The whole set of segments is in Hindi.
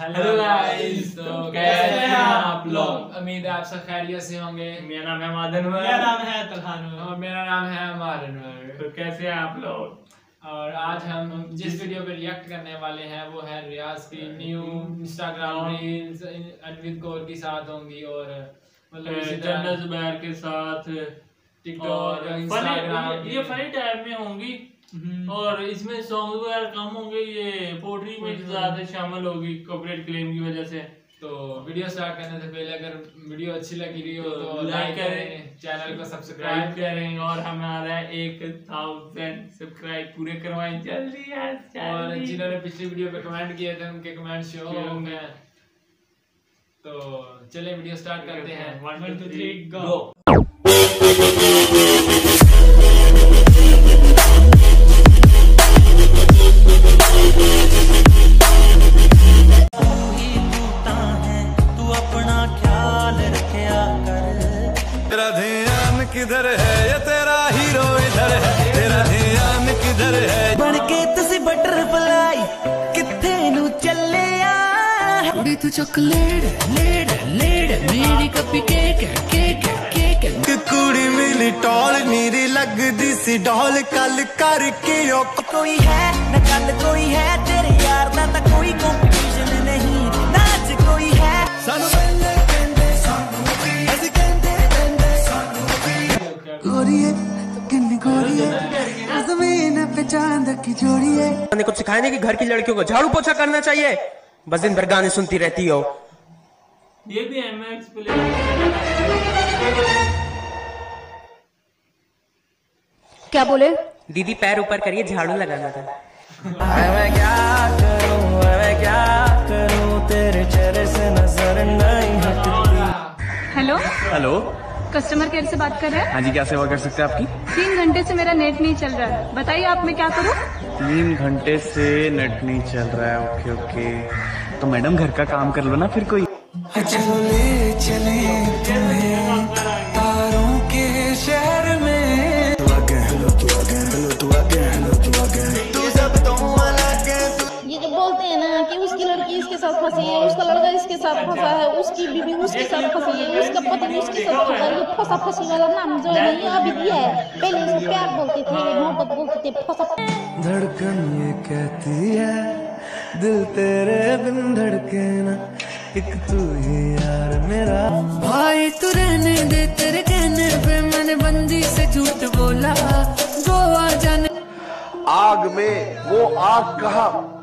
हेलो गाइस तो कैसे हैं आप लोग? उम्मीद है आप सब खैरियत से होंगे। मेरा नाम है मादन मेरा नाम है तलहान और मेरा नाम है अमर अनवर। तो कैसे हैं आप लोग? और आज हम जिस वीडियो पे रिएक्ट करने वाले हैं वो है रियाज की न्यू इंस्टाग्राम रील्स अनविद कौर के साथ होंगी और मतलब चंदा जुबैर के साथ टिकटॉक इंस्टाग्राम ये फनी टाइप में होंगी। और इसमें सॉन्ग वगैरह कम होंगे ये पोट्री में ज़्यादा शामिल होगी कॉपीराइट क्लेम की वजह से। तो वीडियो स्टार्ट करने से पहले अगर वीडियो अच्छी लगी रही हो तो तो लाइक करें, करें चैनल को सब्सक्राइब करें। और हमारा एक थाउज़ेंड सब्सक्राइब पूरे करवाएँ। जल्दी यार और जिन्होंने पिछली वीडियो पे कमेंट किए थे उनके कमेंट शो होंगे। तो चलिए वीडियो स्टार्ट करते हैं। One, One, two, two, तेरा ध्यान किधर है? ये तेरा हीरो इधर है। तेरा ध्यान किधर है? बनके तुसी बटरफ्लाई किथे नु चले आ? कुड़ी तू चॉकलेट लेड लेड मेरी कपी केक केक केक के कुड़ी मिली टॉल नीरी लगदी सी डॉल कल करके ओ कोई है ना कल कोई है तेरे ਵੀ किन्नी गोरिये ज़मीन पे चाँद की जोड़िए। ने कुछ सिखाया नहीं कि घर की लड़कियों को झाड़ू पोछा करना चाहिए। बस दिन भर गाने सुनती रहती हो। ये भी एम एक्स प्ले क्या बोले? दीदी पैर ऊपर करिए झाड़ू लगाना था। मैं क्या करूँ मैं क्या करूँ? तेरे चेहरे से नज़र नहीं हटती। हेलो? हेलो? कस्टमर केयर से बात कर रहे हैं? हाँ जी क्या सेवा कर सकते हैं आपकी? तीन घंटे से मेरा नेट नहीं चल रहा है। बताइए आप मैं क्या करूँ? तीन घंटे से नेट नहीं चल रहा है ओके ओके। तो मैडम घर का काम कर लो ना फिर कोई। चलो चले तुम्हें तारों के शहर में। तू तू तू तू तू तो तू ये जो बोलते हैं ना कि उसकी लड़की इसके साथ फंसी है उसका लड़का इसके साथ फंसा है उसकी बीवी धड़कन ये कहती है, दिल तेरे बिन धड़के ना। एक तू ही यार मेरा। भाई, तू रहने दे तेरे कहने पे। मैंने बंदी से झूठ बोला, गोवा जाने। आग में वो आग कहा?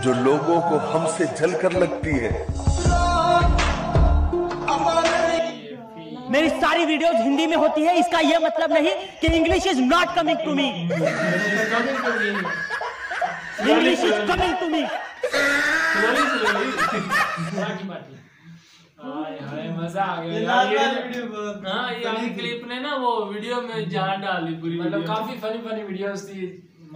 जो लोगों को हमसे जलकर लगती है। मेरी सारी वीडियोस हिंदी में होती है इसका यह मतलब नहीं कि English is not coming to me English is coming to me मज़ा आ गया ये हाँ। क्लिप ने ना वो वीडियो में जान डाली पूरी मतलब काफ़ी फनी फनी वीडियोस थी।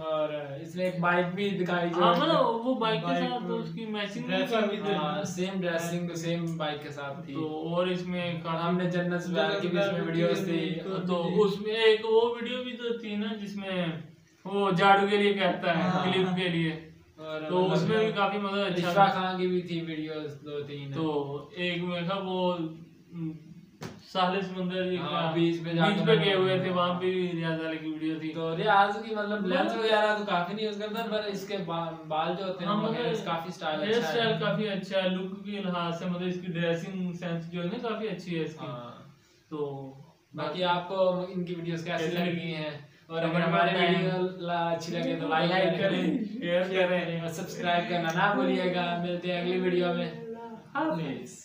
और इसने एक बाइक भी दिखाई जो हाँ मतलब वो बाइक के साथ में उसकी मैचिंग भी थे। सेम ड्रेसिंग सेम बाइक के साथ थी तो और इसमें और हमने जन्नत से प्यार की भी इसमें वीडियोस थी तो उसमें एक वो वीडियो भी तो थी ना जिसमें वो झाड़ू के लिए कहता है हाँ। क्लिप के लिए तो उसमें भी काफ़ी मज़ा अच्छा था। खान की भी थी वीडियोस दो तीन तो एक में था वो साले समंदर हाँ, बीच पे बीच पे गए हुए थे वहाँ पे भी रियाज वाले की वीडियो थी। तो रियाज की मतलब लेंस वगैरह तो काफ़ी नहीं यूज़ करता पर इसके बाल जो होते हैं हाँ, वो मतलब काफ़ी स्टाइल हेयर अच्छा स्टाइल काफ़ी अच्छा है लुक के लिहाज से मतलब इसकी ड्रेसिंग सेंस जो है ना काफ़ी अच्छी है इसकी। हाँ। तो बाकी आपको इनकी वीडियोस कैसी लगी? हैं? और अगर हमारे वीडियो अच्छी लगे तो लाइक करें करें शेयर करें। और सब्सक्राइब करना ना भूलिएगा। मिलते हैं अगली वीडियो में। हाफिज